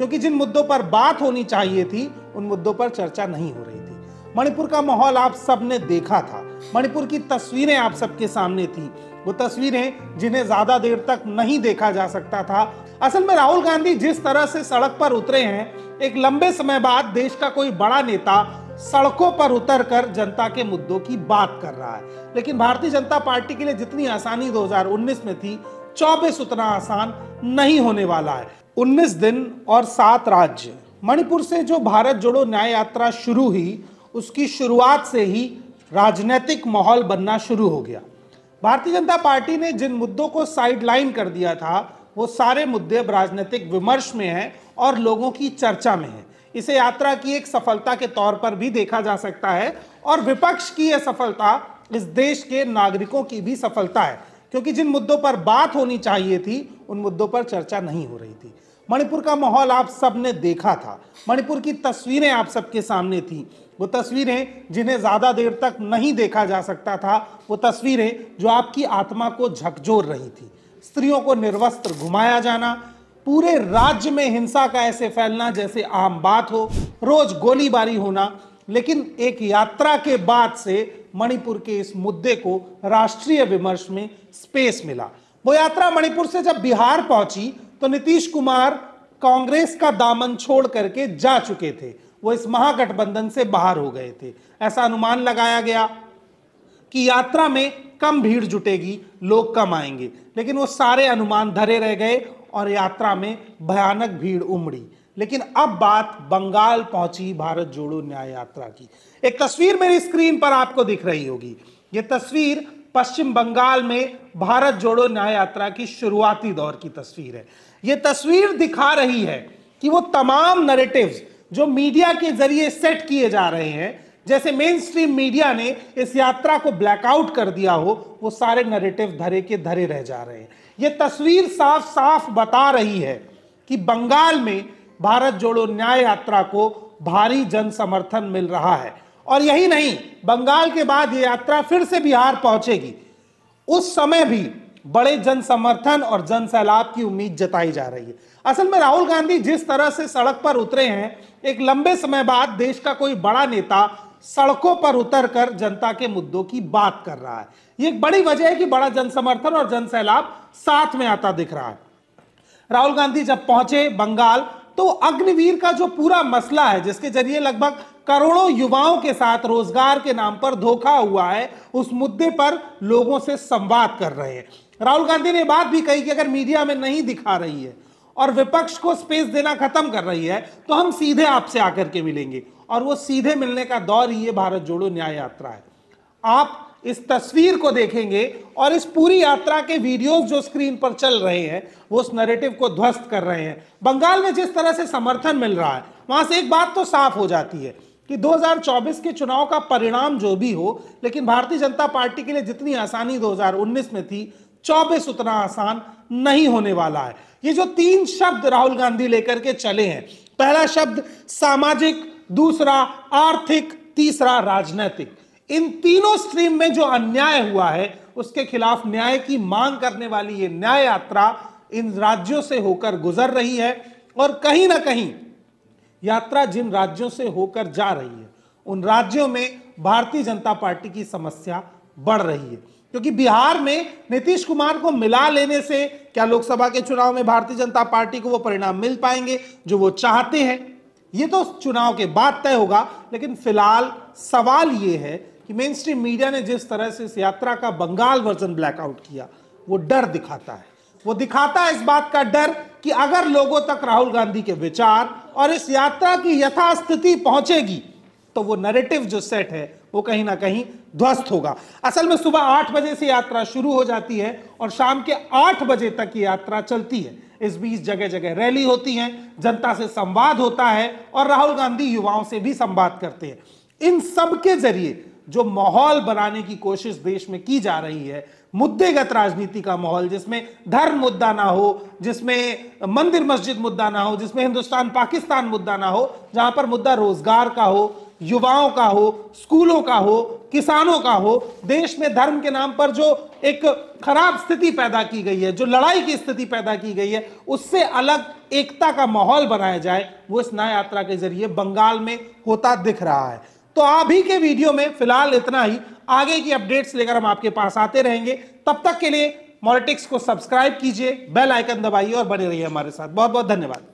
क्योंकि जिन मुद्दों पर बात होनी चाहिए थी, उन मुद्दों पर चर्चा नहीं हो रही थी। मणिपुर का माहौल आप सबने देखा था। मणिपुर की तस्वीरें आप सबके सामने थी। वो तस्वीरें जिन्हें ज़्यादा देर तक नहीं देखा जा सकता था। असल में राहुल गांधी जिस तरह से सड़क पर उतरे हैं, एक लंबे समय बाद देश का कोई बड़ा नेता सड़कों पर उतर कर जनता के मुद्दों की बात कर रहा है। लेकिन भारतीय जनता पार्टी के लिए जितनी आसानी 2019 में थी 24 उतना आसान नहीं होने वाला है। 19 दिन और सात राज्य। मणिपुर से जो भारत जोड़ो न्याय यात्रा शुरू हुई, उसकी शुरुआत से ही राजनीतिक माहौल बनना शुरू हो गया। भारतीय जनता पार्टी ने जिन मुद्दों को साइडलाइन कर दिया था, वो सारे मुद्दे अब राजनीतिक विमर्श में हैं और लोगों की चर्चा में हैं। इसे यात्रा की एक सफलता के तौर पर भी देखा जा सकता है और विपक्ष की यह सफलता इस देश के नागरिकों की भी सफलता है, क्योंकि जिन मुद्दों पर बात होनी चाहिए थी, उन मुद्दों पर चर्चा नहीं हो रही थी। मणिपुर का माहौल आप सबने देखा था। मणिपुर की तस्वीरें आप सबके सामने थी। वो तस्वीरें जिन्हें ज़्यादा देर तक नहीं देखा जा सकता था, वो तस्वीरें जो आपकी आत्मा को झकझोर रही थी। स्त्रियों को निर्वस्त्र घुमाया जाना, पूरे राज्य में हिंसा का ऐसे फैलना जैसे आम बात हो, रोज गोलीबारी होना, लेकिन एक यात्रा के बाद से मणिपुर के इस मुद्दे को राष्ट्रीय विमर्श में स्पेस मिला। वो यात्रा मणिपुर से जब बिहार पहुँची तो नीतीश कुमार कांग्रेस का दामन छोड़ करके जा चुके थे। वो इस महागठबंधन से बाहर हो गए थे। ऐसा अनुमान लगाया गया कि यात्रा में कम भीड़ जुटेगी, लोग कम आएँगे। लेकिन वो सारे अनुमान धरे रह गए और यात्रा में भयानक भीड़ उमड़ी। लेकिन अब बात बंगाल पहुँची भारत जोड़ो न्याय यात्रा की। एक तस्वीर मेरी स्क्रीन पर आपको दिख रही होगी। ये तस्वीर पश्चिम बंगाल में भारत जोड़ो न्याय यात्रा की शुरुआती दौर की तस्वीर है। ये तस्वीर दिखा रही है कि वो तमाम नरेटिव्स जो मीडिया के ज़रिए सेट किए जा रहे हैं, जैसे मेन स्ट्रीम मीडिया ने इस यात्रा को ब्लैकआउट कर दिया हो, वो सारे नरेटिव धरे के धरे रह जा रहे हैं। ये तस्वीर साफ़ साफ़ बता रही है कि बंगाल में भारत जोड़ो न्याय यात्रा को भारी जन समर्थन मिल रहा है। और यही नहीं, बंगाल के बाद ये यात्रा फिर से बिहार पहुंचेगी। उस समय भी बड़े जन समर्थन और जन सैलाब की उम्मीद जताई जा रही है। असल में राहुल गांधी जिस तरह से सड़क पर उतरे हैं, एक लंबे समय बाद देश का कोई बड़ा नेता सड़कों पर उतरकर जनता के मुद्दों की बात कर रहा है। ये एक बड़ी वजह है कि बड़ा जन समर्थन और जन सैलाब साथ में आता दिख रहा है। राहुल गांधी जब पहुँचे बंगाल तो अग्निवीर का जो पूरा मसला है, जिसके ज़रिए लगभग करोड़ों युवाओं के साथ रोज़गार के नाम पर धोखा हुआ है, उस मुद्दे पर लोगों से संवाद कर रहे हैं। राहुल गांधी ने बात भी कही कि अगर मीडिया में नहीं दिखा रही है और विपक्ष को स्पेस देना खत्म कर रही है तो हम सीधे आपसे आकर के मिलेंगे। और वो सीधे मिलने का दौर ही ये भारत जोड़ो न्याय यात्रा है। आप इस तस्वीर को देखेंगे और इस पूरी यात्रा के वीडियोस जो स्क्रीन पर चल रहे हैं, वो उस नैरेटिव को ध्वस्त कर रहे हैं। बंगाल में जिस तरह से समर्थन मिल रहा है, वहाँ से एक बात तो साफ़ हो जाती है कि 2024 के चुनाव का परिणाम जो भी हो, लेकिन भारतीय जनता पार्टी के लिए जितनी आसानी 2019 में थी 24 उतना आसान नहीं होने वाला है। ये जो तीन शब्द राहुल गांधी लेकर के चले हैं, पहला शब्द सामाजिक, दूसरा आर्थिक, तीसरा राजनैतिक। इन तीनों स्ट्रीम में जो अन्याय हुआ है, उसके खिलाफ न्याय की मांग करने वाली ये न्याय यात्रा इन राज्यों से होकर गुजर रही है और कहीं ना कहीं यात्रा जिन राज्यों से होकर जा रही है, उन राज्यों में भारतीय जनता पार्टी की समस्या बढ़ रही है। क्योंकि बिहार में नीतीश कुमार को मिला लेने से क्या लोकसभा के चुनाव में भारतीय जनता पार्टी को वो परिणाम मिल पाएँगे, जो वो चाहते हैं? ये तो चुनाव के बाद तय होगा, लेकिन फ़िलहाल सवाल ये है कि मेन स्ट्रीम मीडिया ने जिस तरह से इस यात्रा का बंगाल वर्जन ब्लैकआउट किया, वो डर दिखाता है। वो दिखाता है इस बात का डर कि अगर लोगों तक राहुल गांधी के विचार और इस यात्रा की यथास्थिति पहुंचेगी तो वो नरेटिव जो सेट है, वो कहीं ना कहीं ध्वस्त होगा। असल में सुबह आठ बजे से यात्रा शुरू हो जाती है और शाम के आठ बजे तक ये यात्रा चलती है। इस बीच जगह जगह रैली होती है, जनता से संवाद होता है और राहुल गांधी युवाओं से भी संवाद करते हैं। इन सब के ज़रिए जो माहौल बनाने की कोशिश देश में की जा रही है, मुद्देगत राजनीति का माहौल, जिसमें धर्म मुद्दा ना हो, जिसमें मंदिर मस्जिद मुद्दा ना हो, जिसमें हिंदुस्तान पाकिस्तान मुद्दा ना हो, जहाँ पर मुद्दा रोज़गार का हो, युवाओं का हो, स्कूलों का हो, किसानों का हो, देश में धर्म के नाम पर जो एक खराब स्थिति पैदा की गई है, जो लड़ाई की स्थिति पैदा की गई है, उससे अलग एकता का माहौल बनाया जाए, वो इस न्याय यात्रा के ज़रिए बंगाल में होता दिख रहा है। तो अभी के वीडियो में फ़िलहाल इतना ही। आगे की अपडेट्स लेकर हम आपके पास आते रहेंगे। तब तक के लिए मॉलिटिक्स को सब्सक्राइब कीजिए बेल आइकन दबाइए और बने रहिए हमारे साथ। बहुत बहुत धन्यवाद।